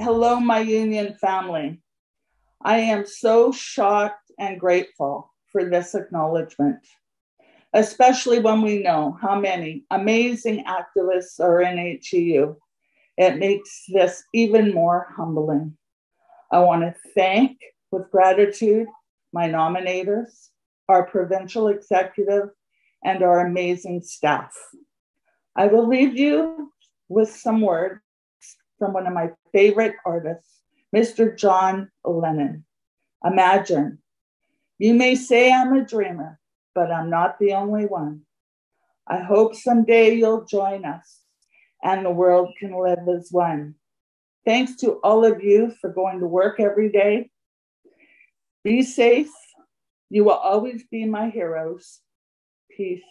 Hello, my union family. I am so shocked and grateful for this acknowledgement, especially when we know how many amazing activists are in HEU. It makes this even more humbling. I want to thank with gratitude my nominators, our provincial executive, and our amazing staff. I will leave you with some words from one of my favorite artists, Mr. John Lennon. Imagine, you may say I'm a dreamer, but I'm not the only one. I hope someday you'll join us and the world can live as one. Thanks to all of you for going to work every day. Be safe. You will always be my heroes. Peace.